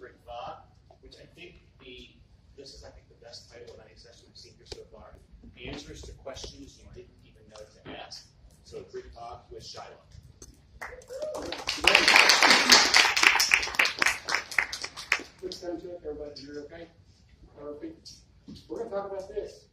Rick which I think the this is I think the best title of any session I've seen here so far. Answers to questions you didn't even know to ask. So Rick Vaugh with Shiloh. Quick sound check, everybody here okay? Perfect. We're gonna talk about this.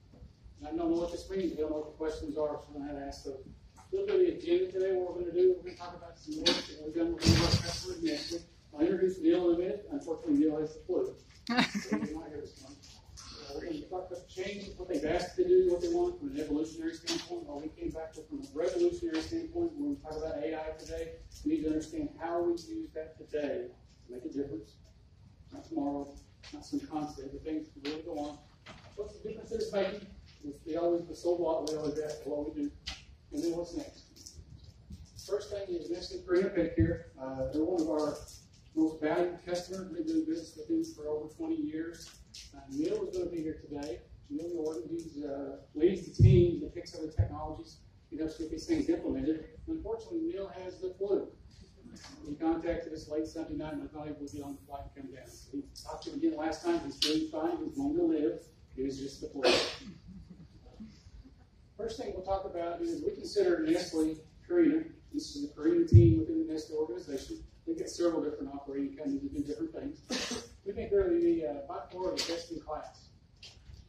I don't know what this means, I don't know what the questions are, so I'm gonna ask those. A little bit of the agenda today, what we're gonna do, we're gonna talk about some work that we've done with next week. I'll introduce Neil in a minute, unfortunately Neil has the flu. So he's not here this morning. Uh, We're gonna talk about the changes, what they've asked to do, what they want from an evolutionary standpoint, or we came back with from a revolutionary standpoint, we're gonna talk about AI today. We need to understand how we use that today to make a difference not tomorrow, not some concept, but things that really go on. What's the difference that it's making? It's the always the so what we always ask what we do. And then what's next? First thing is next is Purina PetCare. Uh, they're one of our most valued customers. We've been doing business with them for over 20 years. Uh, Neil is going to be here today. Neil Norton, he uh, leads the team that picks up the technologies. He helps get these things implemented. Unfortunately, Neil has the flu. He contacted us late Sunday night and I thought he would get on the flight and come down. He talked to him again last time. He's doing fine. He's going to live. It was just the flu. First thing we'll talk about is we consider Nestle Purina. This is a Purina team within the Nestle organization. They've got several different operating companies that do different things. We think they're the uh, by far the best in class.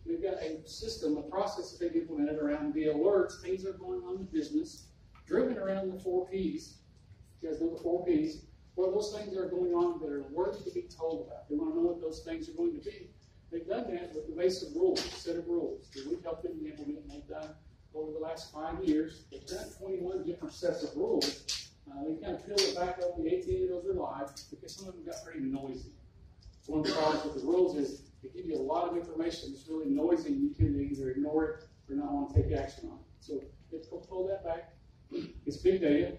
They've got a system, a process that they've implemented around the alerts, things that are going on in business, driven around the four P's. You guys know the four P's. What those things are going on that are worthy to be told about? They want to know what those things are going to be. They've done that with the basic rules, a set of rules that we've helped them implement, and they've done over the last five years. They've done 21 different sets of rules. Uh, they kind of peeled it back over the 18 of those are live because some of them got pretty noisy. One of the problems with the rules is they give you a lot of information that's really noisy and you to either ignore it or not want to take action on it. So let's pull that back. It's big data.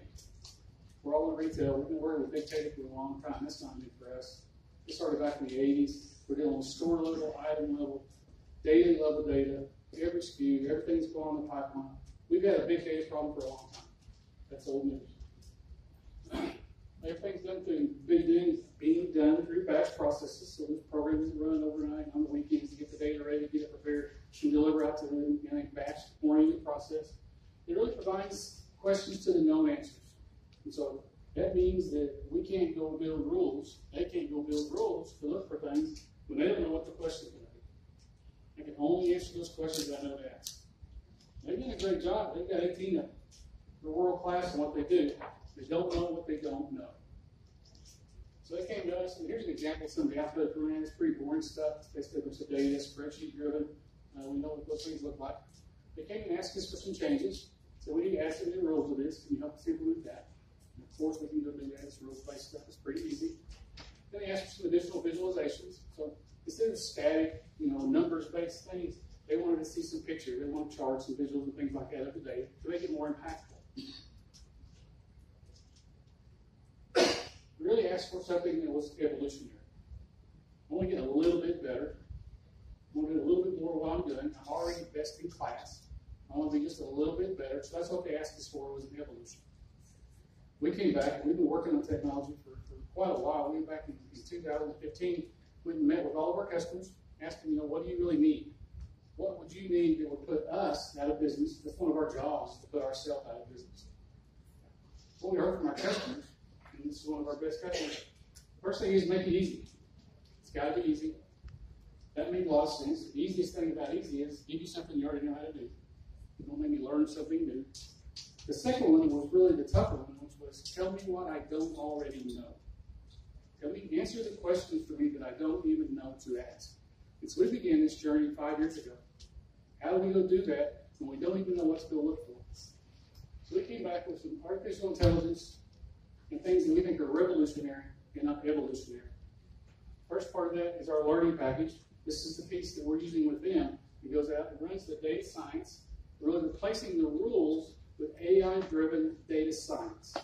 We're all in retail. We've been working with big data for a long time. That's not new for us. We started back in the 80s. We're dealing with store level, item level, daily level data, every SKU, everything's going on the pipeline. We've had a big data problem for a long time. That's old news. Everything's done through, been doing, being done through batch processes, so this program is run overnight on the weekends to get the data ready, get it prepared, and deliver out to them in a batch oriented process. It really provides questions to the no answers. And so that means that we can't go build rules, they can't go build rules to look for things when they don't know what the question's gonna be. They can only answer those questions I know to ask. They're doing a great job, they've got eighteen of them. They're world class in what they do. They don't know what they don't know. So they came to us, and here's an example of some of the we ran. It's pretty boring stuff. It's basically a bunch data, spreadsheet driven. Uh, we know what those things look like. They came and asked us for some changes. So we need to ask them the rules of this. Can you help us implement that? And of course, we can go do that. It's rules-based stuff. It's pretty easy. Then they asked for some additional visualizations. So instead of static, you know, numbers-based things, they wanted to see some pictures. They want charts and visuals and things like that of the data to make it more impactful. We really asked for something that was evolutionary. I want to get a little bit better. I want to do a little bit more of what I'm doing. I'm already best in class. I want to be just a little bit better. So that's what they asked us for was an evolution. We came back and we've been working on technology for, for quite a while. We went back in, in 2015. We met with all of our customers, asking, you know, what do you really need? What would you need that would put us out of business? That's one of our jobs to put ourselves out of business. What we heard from our customers and this is one of our best customers. First thing is make it easy. It's got to be easy. That makes a lot of sense. The easiest thing about easy is give you something you already know how to do. Don't make me learn something new. The second one was really the tougher one, which was tell me what I don't already know. Tell me, answer the questions for me that I don't even know to ask. And so we began this journey five years ago. How do we go do that when we don't even know what to go look for? So we came back with some artificial intelligence and things that we think are revolutionary and not evolutionary. First part of that is our learning package. This is the piece that we're using with them. It goes out and runs the data science, really replacing the rules with AI-driven data science.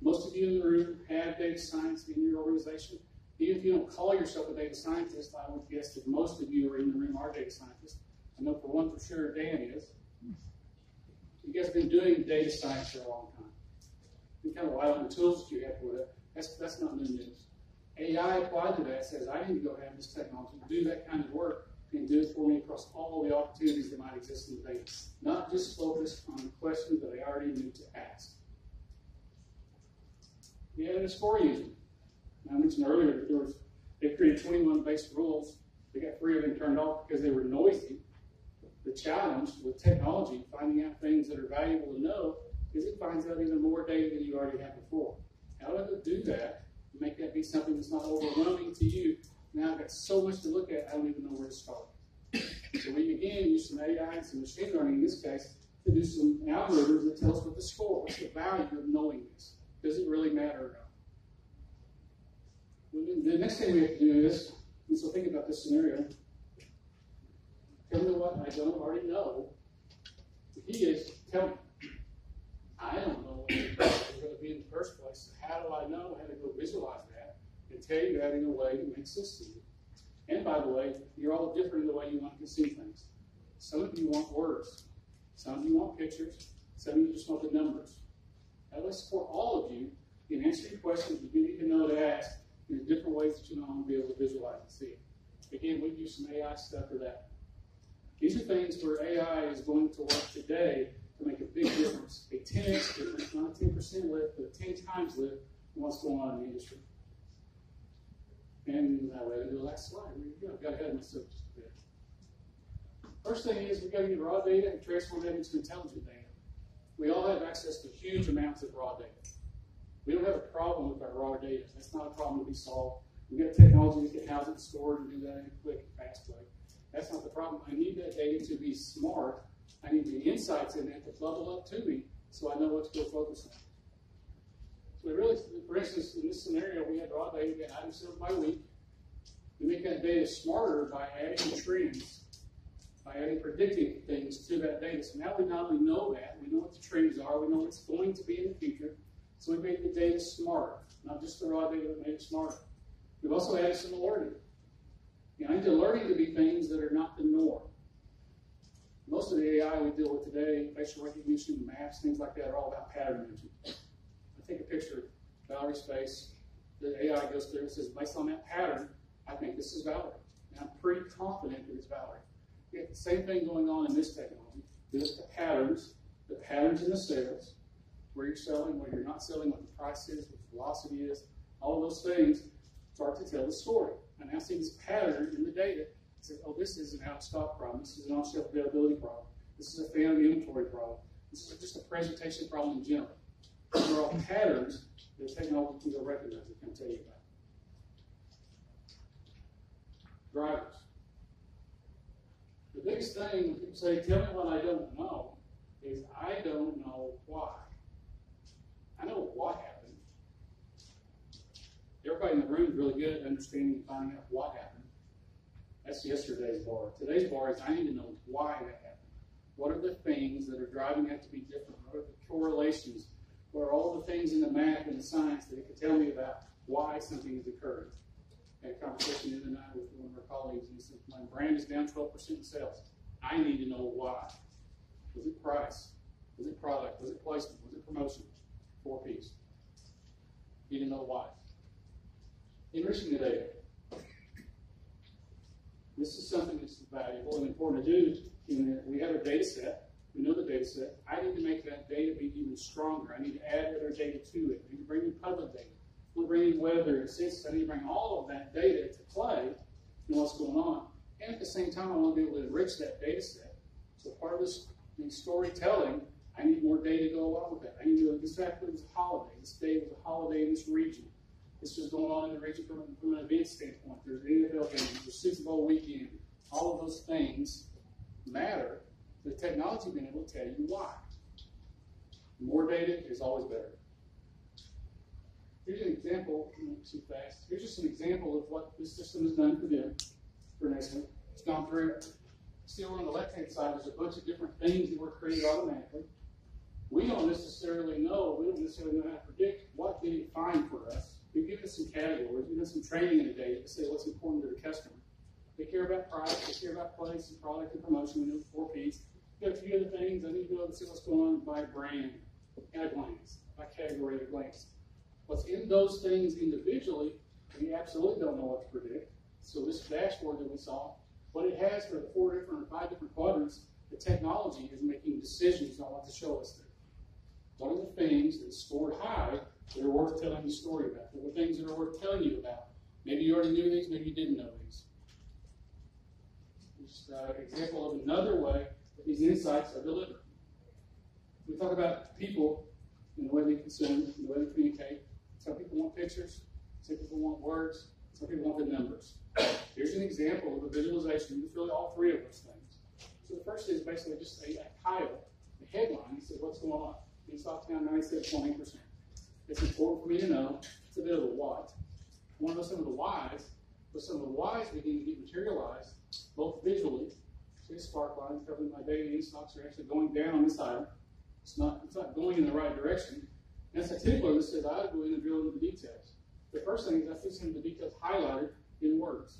Most of you in the room have data science in your organization. Even if you don't call yourself a data scientist, I would guess that most of you are in the room are data scientists. I know for one for sure Dan is. You guys have been doing data science for a long time. You kind of rely on the tools that you have for that. That's, that's not new news. AI applied to that says, I need to go have this technology, do that kind of work, and do it for me across all the opportunities that might exist in the data. Not just focus on the questions that I already knew to ask. We added a scoring engine. I mentioned earlier that there was, they created 21 basic rules. They got three of them turned off because they were noisy. The challenge with technology, finding out things that are valuable to know, is it finds out even more data than you already had before. How do I do that? Make that be something that's not overwhelming to you. Now I've got so much to look at, I don't even know where to start. So we again use some AI and some machine learning in this case to do some algorithms that tell us what the score, what's the value of knowing this. Does it really matter or not? The next thing we have to do is, and so think about this scenario. Tell me what I don't already know. The key is tell me. I don't know it's going to be in the first place. How do I know how to go visualize that and tell you that in a way that makes sense to you? And by the way, you're all different in the way you want to consume things. Some of you want words. Some of you want pictures. Some of you just want the numbers. At least for all of you, in answering answer your questions you need to know to ask in different ways that you know to be able to visualize and see. Again, we use some AI stuff for that. These are things where AI is going to work today make a big difference, a 10x difference, not a 10% lift, but a 10 times lift in what's going on in the industry. And uh, that way, the last slide. Here you go. Got ahead of myself just a bit. First thing is we've got to get raw data and transform that into intelligent data. We all have access to huge amounts of raw data. We don't have a problem with our raw data. That's not a problem to be solved. We've got technology that can house it, and do that in a quick, fast way. That's not the problem. I need that data to be smart. I need the insights in it to bubble up to me so I know what to go focus on. So we really, for instance, in this scenario, we had raw data, we items sold by week. We make that data smarter by adding trends, by adding predictive things to that data. So now we not only know that, we know what the trends are, we know what's going to be in the future. So we made the data smarter, not just the raw data, but made it smarter. We've also added some alerting. You know, I need alerting to be things that are not the norm. Most of the AI we deal with today, facial recognition, maps, things like that, are all about pattern matching. I take a picture of Valerie's face, the AI goes through and says, based on that pattern, I think this is Valerie. And I'm pretty confident that it's Valerie. Have the same thing going on in this technology. There's the patterns, the patterns in the sales, where you're selling, where you're not selling, what the price is, what the velocity is, all of those things start to tell the story. I now see this pattern in the data. Say, oh, this is an out stock problem. This is an on shelf availability problem. This is a phantom inventory problem. This is just a presentation problem in general. These are all patterns that technology can recognize. It can tell you about. Drivers. The biggest thing people say, tell me what I don't know, is I don't know why. I know what happened. Everybody in the room is really good at understanding and finding out what happened. That's yesterday's bar. Today's bar is I need to know why that happened. What are the things that are driving that to be different? What are the correlations? What are all the things in the math and the science that it can tell me about why something is occurring? I had a conversation the night with one of our colleagues, and he said, My brand is down 12% in sales. I need to know why. Was it price? Was it product? Was it placement? Was it promotion? Four P's. Need to know why. Enriching the data. This is something that's valuable and important to do. We have a data set. We know the data set. I need to make that data be even stronger. I need to add other data to it. I need to bring in public data. I need to bring in weather and census. I need to bring all of that data to play and what's going on. And at the same time, I want to be able to enrich that data set. So part of this storytelling, I need more data to go along with that. I need to know exactly it was a holiday. This day was a holiday in this region. This is going on in the region from, from an event standpoint. There's NFL games, there's Super Bowl weekend. All of those things matter. The technology being able to tell you why. More data is always better. Here's an example, too fast. Here's just an example of what this system has done for them, for Nestle. It's gone through. Over on the left-hand side, there's a bunch of different things that were created automatically. We don't necessarily know, we don't necessarily know how to predict what did it find for us. We've given some categories, we've done some training in the data to say what's important to the customer. They care about price, they care about place and product and promotion. We know the four P's. Got a few other things. I need to know to see what's going on by brand at a glance, by category at a glance. What's in those things individually We absolutely don't know what to predict. So this dashboard that we saw, what it has for the four different or five different quadrants, the technology is making decisions on what to show us there. What are the things that scored high that are worth telling the story about? There were things that are worth telling you about? Maybe you already knew these, maybe you didn't know these. Just uh, an example of another way that these insights are delivered. We talk about people and the way they consume, and the way they communicate. Some people want pictures, some people want words, some people want the numbers. Here's an example of a visualization. You really all three of those things. So the first is basically just a, a title, a headline. It says what's going on. In Stocktown, 97.8%. It's important for me to know. It's a bit of a what. I want to know some of the whys, but some of the whys begin to get materialized, both visually. See, spark lines covering my daily stocks are actually going down on this item. It's not, it's not going in the right direction. And it's a tickler that says I go in and drill into the details. The first thing is I see some of the details highlighted in words.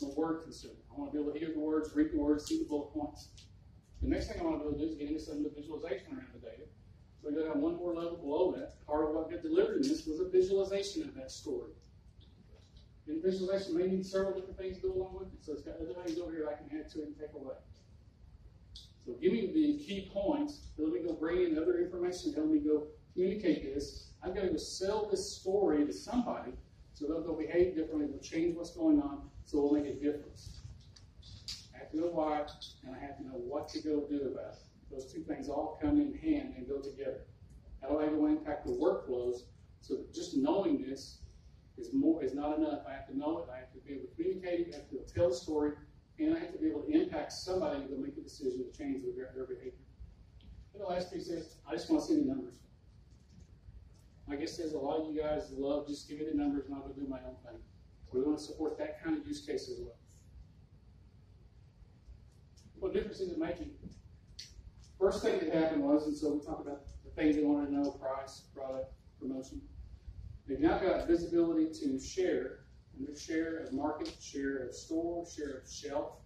I'm a word consumer. I want to be able to hear the words, read the words, see the bullet points. The next thing I want to be able to do is get into some of the visualization around the data. So we go down one more level below that. Part of what got delivered in this was a visualization of that story. And visualization may need several different things to go along with it. So it's got other things over here I can add to it and take away. So give me the key points. Let me go bring in other information. Help me go communicate this. I've got to go sell this story to somebody so they'll go behave differently. They'll change what's going on so it'll make a difference. I have to know why, and I have to know what to go do about it. Those two things all come in hand and go together. How do I go impact the workflows so just knowing this is more is not enough. I have to know it, I have to be able to communicate it, I have to be able to tell the story, and I have to be able to impact somebody to make a decision to change their, their behavior. And the last piece is I just want to see the numbers. I guess there's a lot of you guys love just give me the numbers and I'll go do my own thing. We want to support that kind of use case as well. What difference is it making? First thing that happened was, and so we talk about the things they want to know, price, product, promotion. They've now got visibility to share, and their share of market, share of store, share of shelf,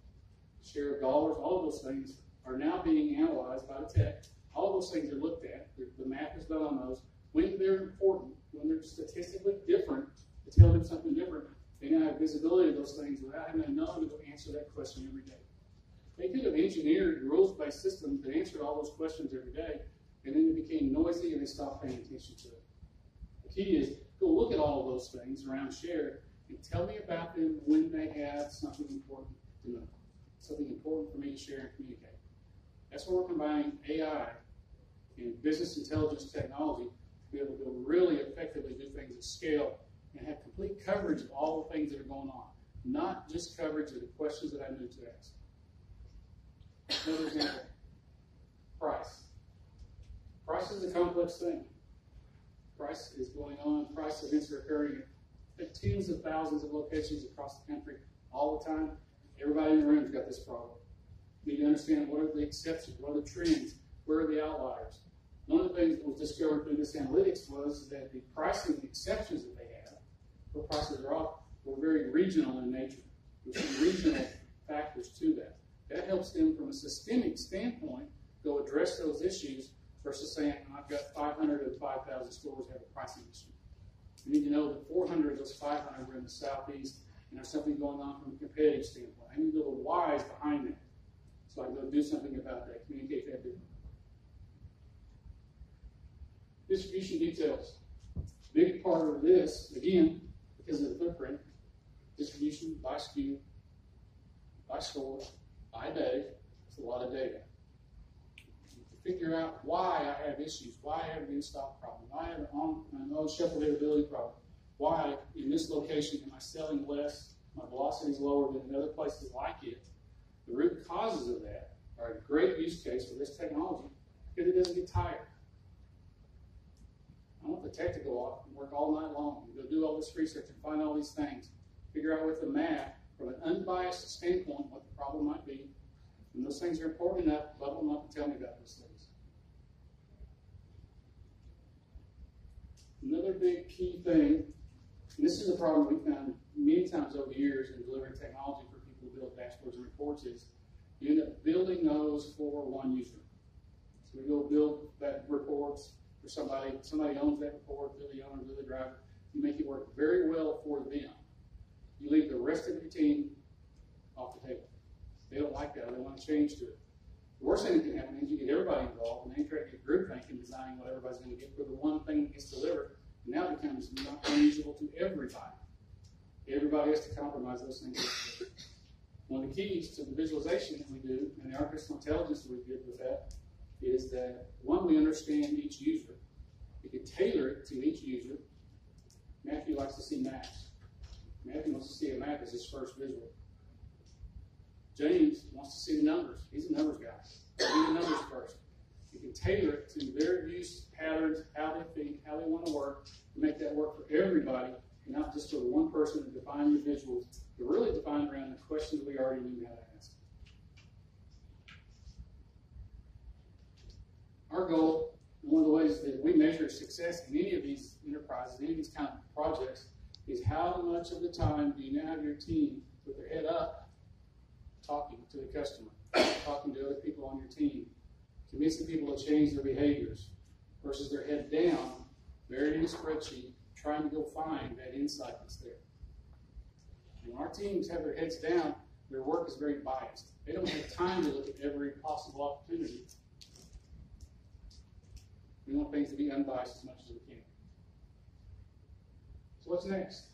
share of dollars, all of those things are now being analyzed by the tech. All those things are looked at. The math is done on those. When they're important, when they're statistically different, to tell them something different, they now have visibility of those things without having to know to go answer that question every day. They could have engineered rules-based systems that answered all those questions every day, and then it became noisy and they stopped paying attention to it. The key is go look at all of those things around share and tell me about them when they have something important to know, something important for me to share and communicate. That's where we're combining AI and business intelligence technology to be able to really effectively do things at scale and have complete coverage of all the things that are going on, not just coverage of the questions that I need to ask. Another example price. Price is a complex thing. Price is going on, price events are occurring at tens of thousands of locations across the country all the time. Everybody in the room's got this problem. You need to understand what are the exceptions, what are the trends, where are the outliers. One of the things that was discovered through this analytics was that the pricing exceptions that they have, where prices are off, were very regional in nature. There's some regional factors to that. That helps them from a systemic standpoint go address those issues versus saying, I've got 500 of 5,000 stores have a pricing issue. You need to know that 400 of those 500 were in the southeast and there's something going on from a competitive standpoint. I need to know the whys behind that so I go do something about that, communicate that differently. Distribution details. Big part of this, again, because of the footprint, distribution by SKU, by store, by day, it's a lot of data. To figure out why I have issues, why I have an in-stock problem, why I have an on, an on-shelf availability problem, why in this location am I selling less, my velocity is lower than in other places like it. The root causes of that are a great use case for this technology because it doesn't get tired. I want the tech to go off and work all night long and go do all this research and find all these things, figure out with the math from an unbiased standpoint what the problem might be. And those things are important enough, level them up and tell me about those things. Another big key thing, and this is a problem we found many times over the years in delivering technology for people to build dashboards and reports, is you end up building those for one user. So we go build that reports for somebody, somebody owns that report, they're the owner, they're the driver. you make it work very well for them. You leave the rest of your team off the table. They don't like that, they want to change to it. The worst thing that can happen is you get everybody involved, and then you try to get group thinking, designing what everybody's gonna get for the one thing that gets delivered, and now it becomes not manageable to everybody. Everybody has to compromise those things. One of the keys to the visualization that we do, and the artificial intelligence that we did with that, is that one, we understand each user. We can tailor it to each user. Matthew likes to see maps. Matthew wants to see a map as his first visual. James wants to see the numbers. He's a numbers guy. See the numbers first. You can tailor it to their use patterns, how they think, how they want to work, to make that work for everybody, and not just for one person to define your visuals, but really define around the questions we already knew how to ask. Our goal, one of the ways that we measure success in any of these enterprises, any of these kind of projects, is how much of the time do you now have your team with their head up, talking to the customer, talking to other people on your team, convincing people to change their behaviors, versus their head down, buried in a spreadsheet, trying to go find that insight that's there. When our teams have their heads down, their work is very biased. They don't have time to look at every possible opportunity. We want things to be unbiased as much as we can. So what's next?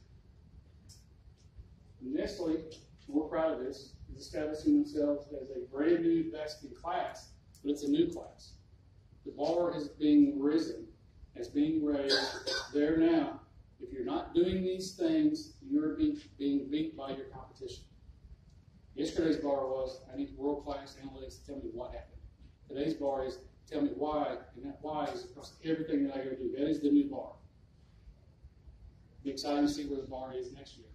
Nestle, we're proud of this, is establishing themselves as a brand new best in class, but it's a new class. The bar is being risen, as being raised. There now, if you're not doing these things, you're being, being beat by your competition. Yesterday's bar was, I need world class analytics to tell me what happened. Today's bar is, tell me why, and that why is across everything that I gotta do. That is the new bar. Be exciting to see where the bar is next year.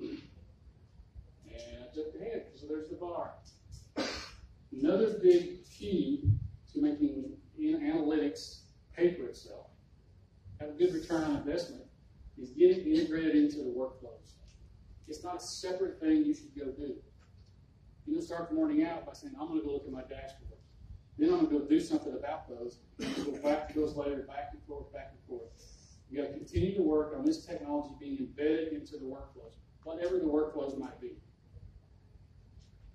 And I took the hand, so there's the bar. Another big key to making an- analytics pay for itself, have a good return on investment, is get it integrated into the workflows. It's not a separate thing you should go do. You don't start the morning out by saying, I'm gonna go look at my dashboard. Then I'm gonna go do something about those, go back to those later, back and forth, back and forth. You gotta continue to work on this technology being embedded into the workflows, whatever the workflows might be.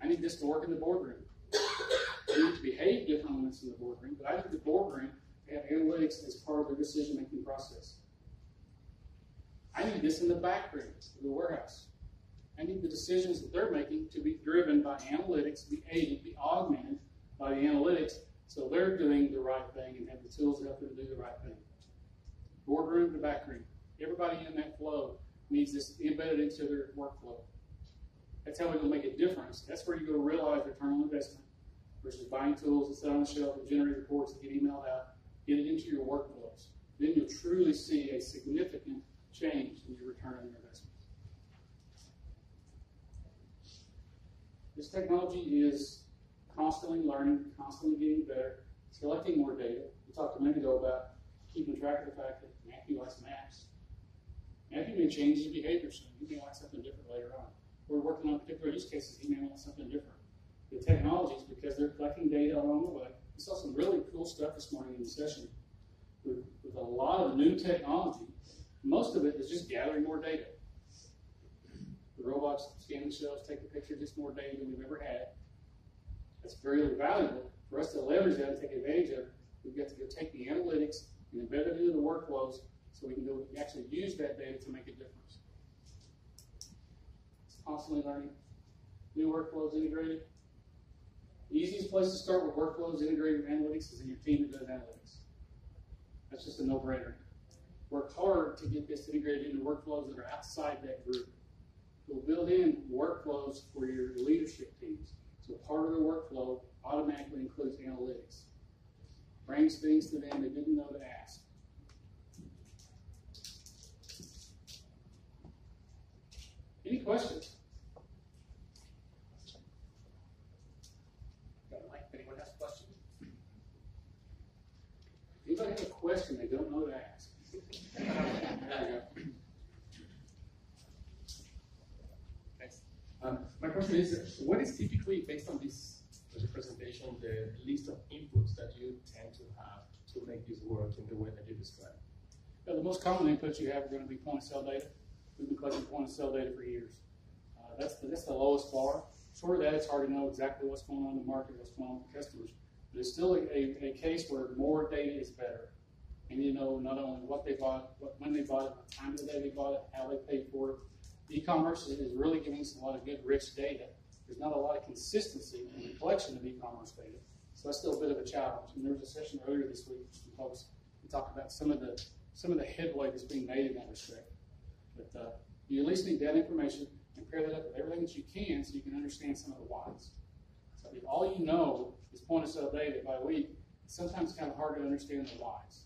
I need this to work in the boardroom. I need to behave differently when it's in the boardroom, but I need the boardroom to have analytics as part of their decision-making process. I need this in the back room the warehouse. I need the decisions that they're making to be driven by analytics, be aided, be augmented by the analytics, so they're doing the right thing and have the tools to help them do the right thing. Boardroom to back room. Everybody in that flow needs this embedded into their workflow. That's how we're gonna make a difference. That's where you're gonna realize return on investment versus buying tools that sit on the shelf and generate reports that get emailed out. Get it into your workflows. Then you'll truly see a significant change in your return on your investment. This technology is constantly learning, constantly getting better, it's collecting more data. We talked a minute ago about keeping track of the fact that Matthew likes maps. Matthew may change his behavior soon. He may like something different later on. We're working on particular use cases. He may want something different. The technologies, because they're collecting data along the way. We saw some really cool stuff this morning in the session with, with a lot of new technology. Most of it is just gathering more data. The robots scan the shelves, take the picture, just more data than we've ever had. That's very valuable. For us to leverage that and take advantage of it, we've got to go take the analytics and embed it into the workflows so we can actually use that data to make a difference. It's constantly learning. New workflows integrated. The easiest place to start with workflows integrated with analytics is in your team that does analytics. That's just a no-brainer. Work hard to get this integrated into workflows that are outside that group. We'll build in workflows for your leadership teams. So part of the workflow automatically includes analytics. Brings things to them they didn't know to ask. Any questions? Anyone has? Anybody have a question they don't know to ask? There go. Thanks. Um, my question is, what is typically, based on this presentation, the list of inputs that you tend to have to make this work in the way that you described? The most common inputs you have are going to be point of sale data. We've been collecting point of sale data for years. Uh, that's the, that's the lowest bar. Short of that, it's hard to know exactly what's going on in the market, what's going on with customers. But it's still a, a, a case where more data is better. And you know not only what they bought, what, when they bought it, what time of the day they bought it, how they paid for it. E-commerce is really giving us a lot of good, rich data. There's not a lot of consistency in the collection of e-commerce data. So that's still a bit of a challenge. And there was a session earlier this week, with some folks, we talked about some of the some of the headway that's being made in that respect. But uh, you at least need that information and pair that up with everything that you can so you can understand some of the whys. So if all you know is point of sale data by week, it's sometimes kind of hard to understand the whys.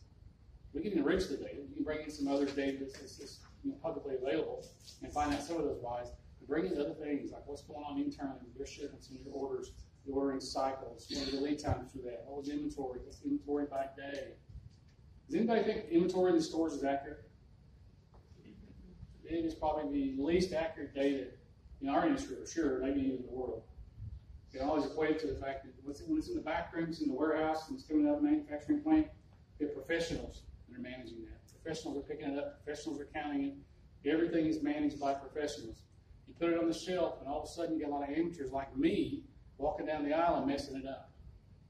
We can enrich the data. You can bring in some other data that's, that's, that's you know, publicly available and find out some of those whys. Bring in other things like what's going on internally with your shipments and your orders, the ordering cycles, what are the lead times for that, what was inventory, what's the inventory by day. Does anybody think inventory in the stores is accurate? It is probably the least accurate data in our industry for sure, maybe even in the world. You can always equate it to the fact that when it's in the back rooms, in the warehouse, and it's coming out of the manufacturing plant, have professionals that are managing that. Professionals are picking it up, professionals are counting it. Everything is managed by professionals. Put it on the shelf, and all of a sudden you get a lot of amateurs like me walking down the aisle and messing it up.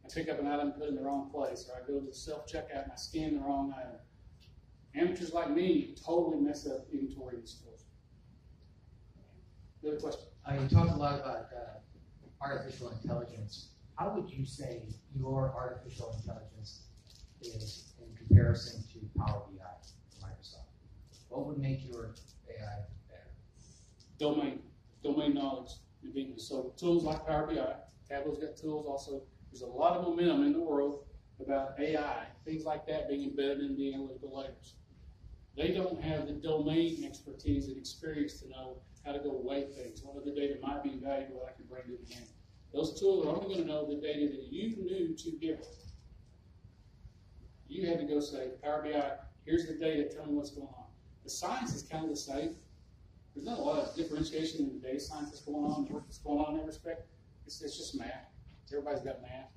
I pick up an item and put it in the wrong place, or I go to the self checkout and I scan the wrong item. Amateurs like me totally mess up inventory in stores. The other question? Uh, you talked a lot about uh, artificial intelligence. How would you say your artificial intelligence is in comparison to Power BI from Microsoft? What would make your AI? Domain, domain knowledge and being so tools like Power BI, Tableau's got tools also. There's a lot of momentum in the world about AI, things like that being embedded in the analytical layers. They don't have the domain expertise and experience to know how to go weight things, what other data might be valuable I can bring to the game. Those tools are only going to know the data that you knew to give. You had to go say, Power BI, here's the data, tell me what's going on. The science is kind of the same. There's not a lot of differentiation in the data science that's going on, work that's going on in that respect. It's, it's just math. Everybody's got math.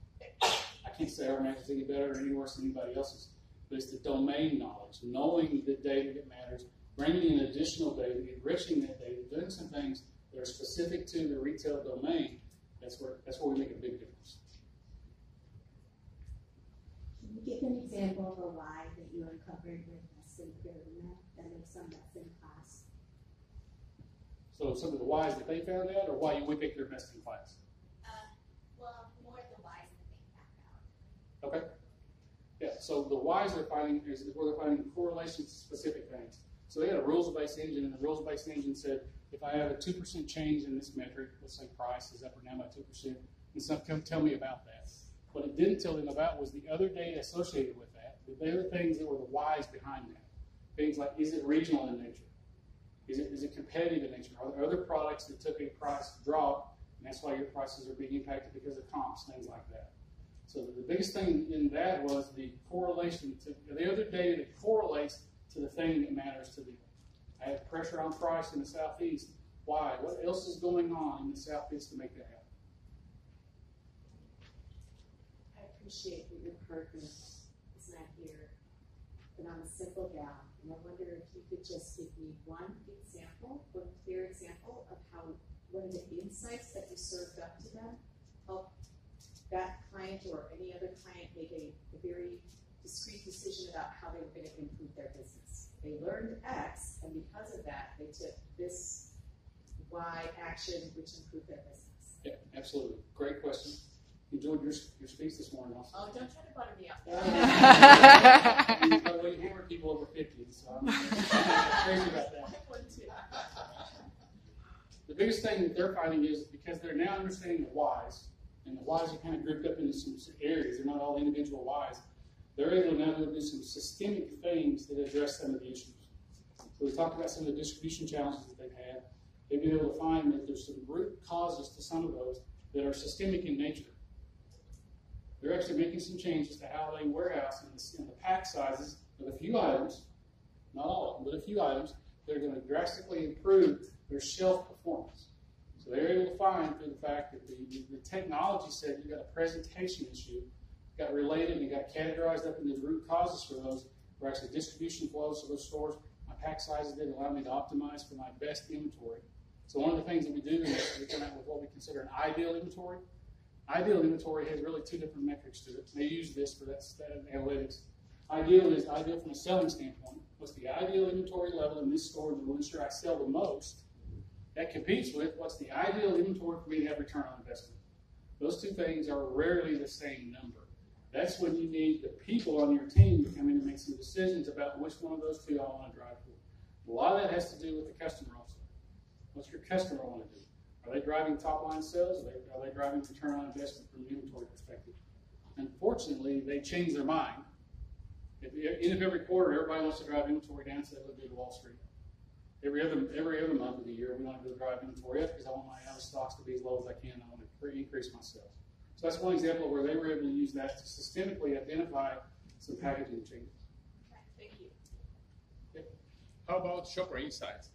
I can't say our math is any better or any worse than anybody else's, but it's the domain knowledge, knowing the data that matters, bringing in additional data, enriching that data, doing some things that are specific to the retail domain. That's where that's where we make a big difference. Can you give an example of a why that you uncovered with Nestle Purina that makes some? So some of the whys that they found out, or why we picked their best in class. Uh, well, more the whys that they found out. Okay. Yeah, so the whys they're finding is, is where they're finding correlations to specific things. So they had a rules-based engine, and the rules-based engine said, if I have a two percent change in this metric, let's say price is up or down by two percent, and some come tell me about that. What it didn't tell them about was the other data associated with that, the other things that were the whys behind that. Things like, is it regional in nature? Is it, is it competitive in nature? Are there other products that took a price drop, and that's why your prices are being impacted because of comps, things like that? So the biggest thing in that was the correlation to the other data that correlates to the thing that matters to them. I have pressure on price in the southeast. Why? What else is going on in the southeast to make that happen? I appreciate that your partner is not here, but I'm a simple gal, and I wonder if you could just give me one example, one clear example of how one of the insights that you served up to them helped that client or any other client make a, a very discrete decision about how they were going to improve their business. They learned X, and because of that, they took this Y action, which improved their business. Yeah, absolutely. Great question. Enjoyed your, your speech this morning also. Oh, don't try to butter me up. By the way, you hammer people over 50, so I'm crazy about that. The biggest thing that they're finding is because they're now understanding the whys, and the whys are kind of grouped up into some areas, they're not all individual whys, they're able now to do some systemic things that address some of the issues. So we talked about some of the distribution challenges that they've had. They've been able to find that there's some root causes to some of those that are systemic in nature. They're actually making some changes to how they warehouse and the, in the pack sizes of a few items, not all of them, but a few items, that are going to drastically improve their shelf performance. So they're able to find through the fact that the, the, technology said you've got a presentation issue, got related and got categorized up into the root causes for those, or actually distribution flows to those stores. My pack sizes didn't allow me to optimize for my best inventory. So one of the things that we do is we come out with what we consider an ideal inventory. Ideal inventory has really two different metrics to it. They use this for that, that analytics. Ideal is ideal from a selling standpoint. What's the ideal inventory level in this store that will ensure I sell the most? That competes with what's the ideal inventory for me to have return on investment. Those two things are rarely the same number. That's when you need the people on your team to come in and make some decisions about which one of those two I want to drive for. A lot of that has to do with the customer also. What's your customer want to do? Are they driving top line sales? Are they, are they driving return on investment from an inventory perspective? Unfortunately, they change their mind. At the end of every quarter, everybody wants to drive inventory down so they look good to Wall Street. Every other every other month of the year, we want to go drive inventory up because I want my out of stocks to be as low as I can. I want to increase my sales. So that's one example where they were able to use that to systemically identify some packaging changes. Thank you. How about shopper insights?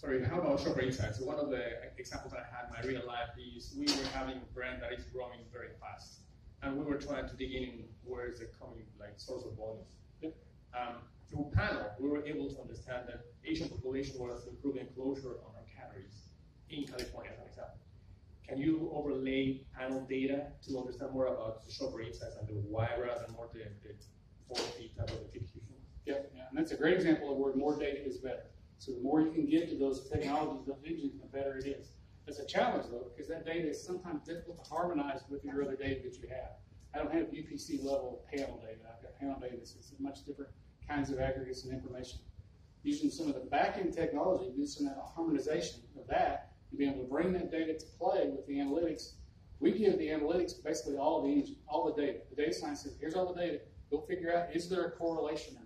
Sorry, how about shopper insights? One of the examples I had in my real life is we were having a brand that is growing very fast, and we were trying to dig in where is it coming, like source of volume. Yep. Um, through panel, we were able to understand that Asian population was improving closure on our categories in California, as an example. Can you overlay panel data to understand more about the shopper insights and the why rather than more the, the 4P type of execution? Yep, yeah, and that's a great example of where more data is better. So the more you can get to those technologies, those engines, the better it is. It's a challenge though, because that data is sometimes difficult to harmonize with your other data that you have. I don't have UPC level panel data. I've got panel data that's much different kinds of aggregates and information. Using some of the back-end technology, do some harmonization of that, and be able to bring that data to play with the analytics. We give the analytics basically all the engine, all the data. The data science says, here's all the data. Go figure out is there a correlation.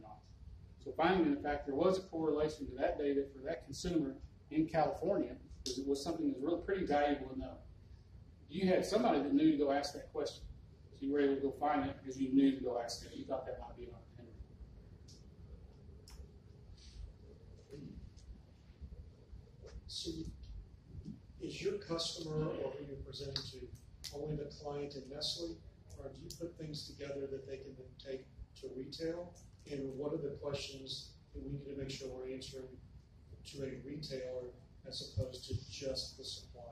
So finding, in fact, there was a correlation to that data for that consumer in California because it was something that was really pretty valuable to know. You had somebody that knew to go ask that question. So you were able to go find it because you knew to go ask it. You thought that might be an opportunity. So is your customer or who you're presenting to only the client in Nestle? Or do you put things together that they can then take to retail? And what are the questions that we need to make sure we're answering to a retailer as opposed to just the supplier?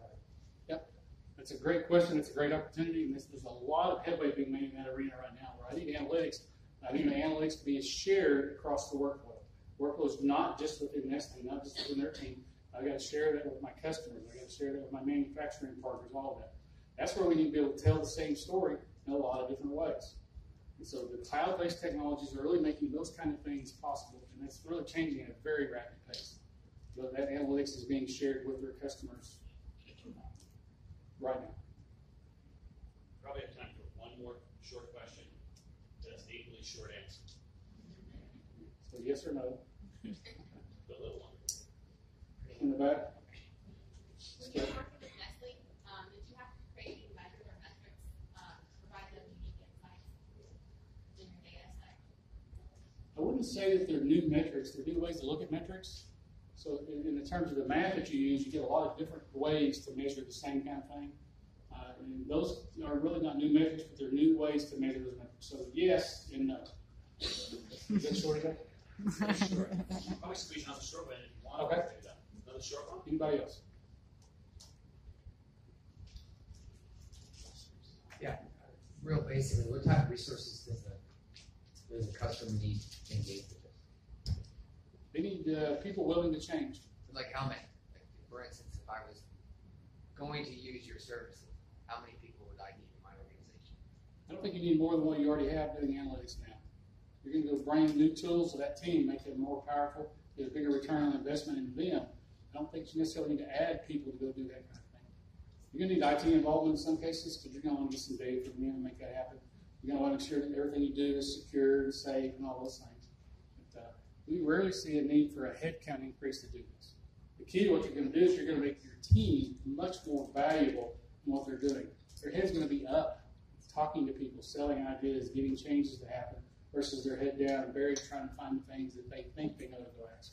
Yep, that's a great question. It's a great opportunity, and this, there's a lot of headway being made in that arena right now. Where I need analytics, I need the analytics to be shared across the workflow. Workflow's not just within Nestle, not just within their team. I got to share that with my customers. I got to share that with my manufacturing partners. All of that. That's where we need to be able to tell the same story in a lot of different ways. And so the cloud-based technologies are really making those kind of things possible, and it's really changing at a very rapid pace. But that analytics is being shared with their customers right now. Probably have time for one more short question, just equally short answer, So yes or no? the little one. In the back? When you were working with Nestle, um, did you have to create any measures or metrics, um, to provide them unique insights in your data set? I wouldn't say that they're new metrics. They're new ways to look at metrics. So in, in the terms of the math that you use, you get a lot of different ways to measure the same kind of thing. Uh, and those are really not new metrics, but they're new ways to measure those metrics. So yes and no. Is that short enough? Sure. Probably squeeze another short one if you want. Okay. Another short one? Anybody else? Yeah, real basically, what type of resources does a, does a customer need to engage with this? They need uh, people willing to change. Like how many? Like, for instance, if I was going to use your services, how many people would I need in my organization? I don't think you need more than what you already have doing analytics now. You're going to go bring new tools to that team, make them more powerful, get a bigger return on investment in them. I don't think you necessarily need to add people to go do that kind of thing. You're going to need IT involvement in some cases because you're going to want to get some data from them and make that happen. You're going to want to make sure that everything you do is secure and safe and all those things. But, uh, we rarely see a need for a headcount increase to do this. The key to what you're going to do is you're going to make your team much more valuable in what they're doing. Their head's going to be up, talking to people, selling ideas, getting changes to happen, versus their head down, buried, trying to find the things that they think they know to go ask.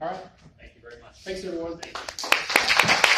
All right. Thank you very much. Thanks, everyone. Thank you.